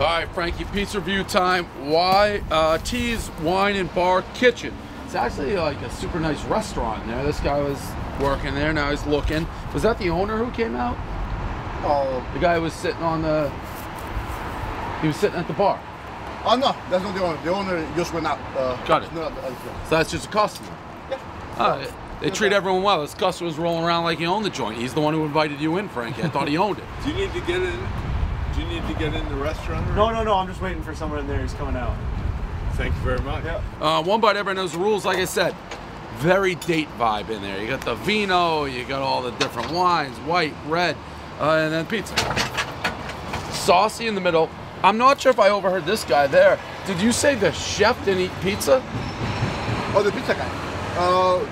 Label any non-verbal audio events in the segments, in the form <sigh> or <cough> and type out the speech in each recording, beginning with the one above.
All right, Frankie, pizza review time. Why uh, T's Wine and Bar Kitchen. It's actually like a super nice restaurant there. This guy was working there. Now he's looking. Was that the owner who came out? Oh, The guy was sitting on the. He was sitting at the bar. oh no, that's not the owner. The owner just went out. Uh, Got it. it's not- uh, So that's just a customer. Uh, they treat everyone well. This customer's rolling around like he owned the joint. He's the one who invited you in, Frankie. I thought he owned it. <laughs> Do you need to get in? Do you need to get in the restaurant? or- No, no, no. I'm just waiting for someone in there. He's coming out. Thank you very much. Yeah. Uh, one bite, everyone knows the rules. Like I said, very date vibe in there. You got the vino, you got all the different wines, white, red, uh, and then pizza. Saucy in the middle. I'm not sure if I overheard this guy there. Did you say the chef didn't eat pizza? oh, the pizza guy. Uh,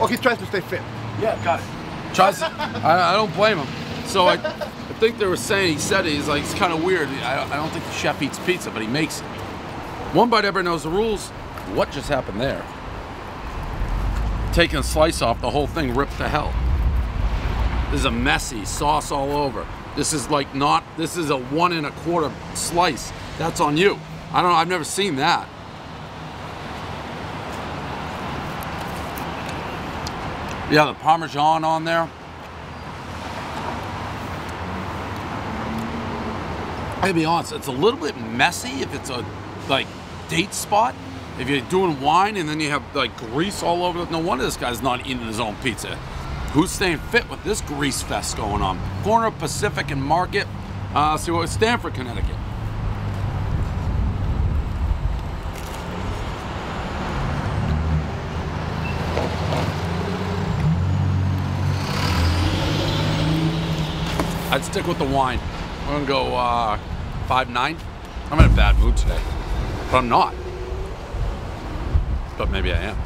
oh, he tries to stay fit. Yeah, got it. Tries. I, I don't blame him. So I, I think they were saying he said it. He's like it's kind of weird. I, I don't think the chef eats pizza, but he makes it. One bite, ever knows the rules. What just happened there? Taking a slice off, the whole thing ripped to hell. This is a messy sauce all over. This is like not. This is a one and a quarter slice. That's on you. I don't know. I've never seen that. Yeah, the Parmesan on there. I gotta be honest, it's a little bit messy if it's a like date spot. If you're doing wine and then you have like grease all over it, no wonder this guy's not eating his own pizza. Who's staying fit with this grease fest going on? Corner Pacific and Market. Uh, see what Stamford, Connecticut. I'd stick with the wine. I'm gonna go uh, five nine. I'm in a bad mood today, but I'm not. But maybe I am.